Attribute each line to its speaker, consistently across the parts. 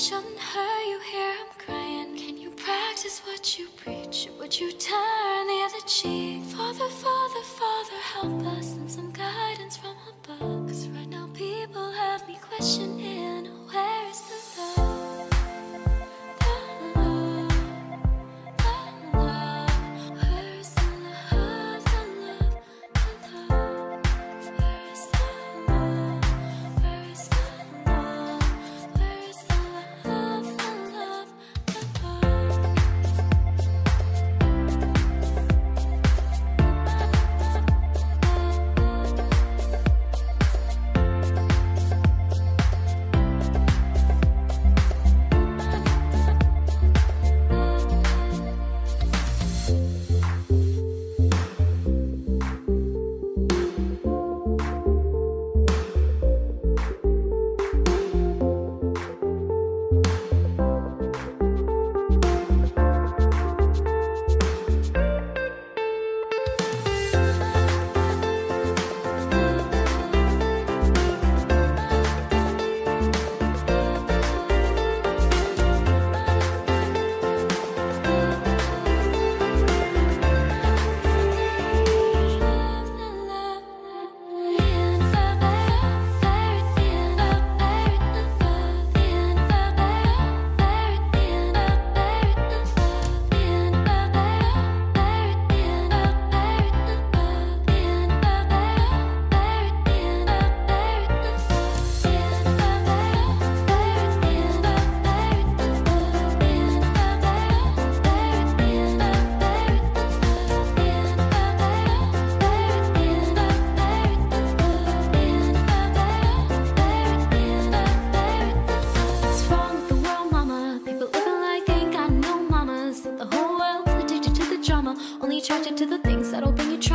Speaker 1: attention, her you hear I'm crying. Can you practice what you preach? Would you turn the other cheek? Father, Father, Father, help us and some guidance from above. Cause right now people have me questioning.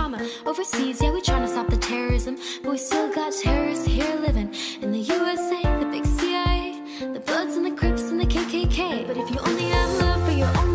Speaker 1: trauma. Overseas, yeah, we trying to stop the terrorism, but we still got terrorists here living in the USA, the big CIA, the Bloods and the Crips and the KKK. But if you only have love for your own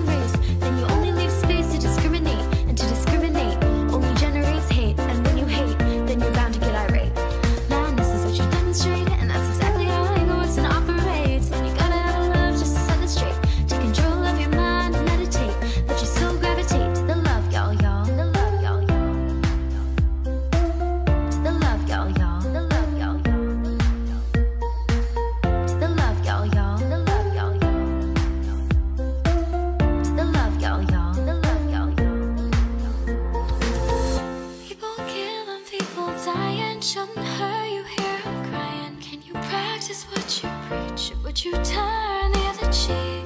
Speaker 1: Would you turn the other cheek?